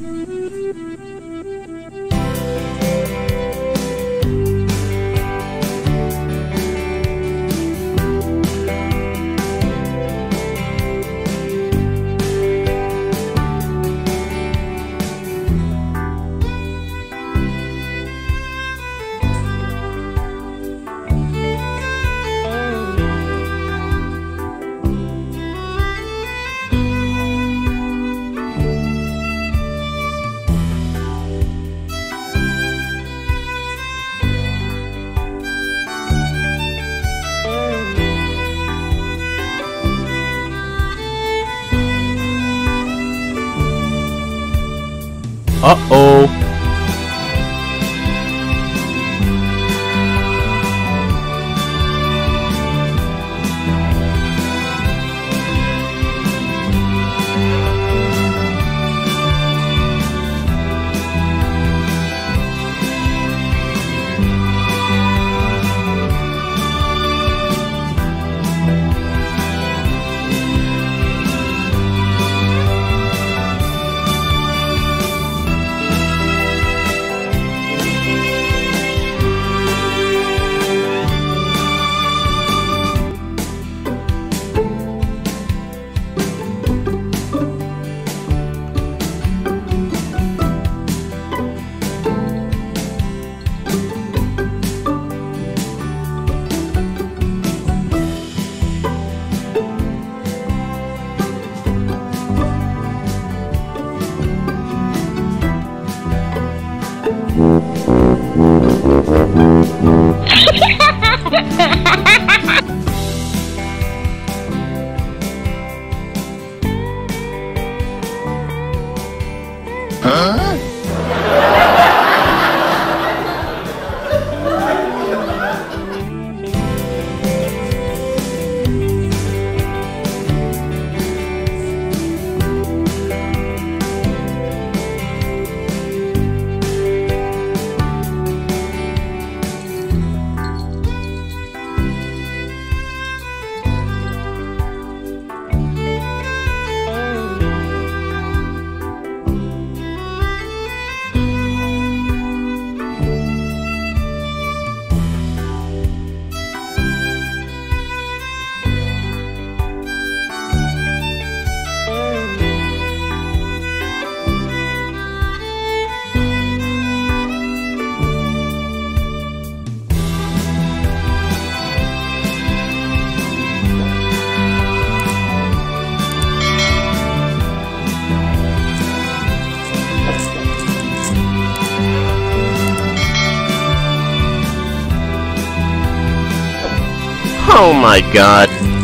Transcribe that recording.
Música Uh-oh. Out. Oh my god.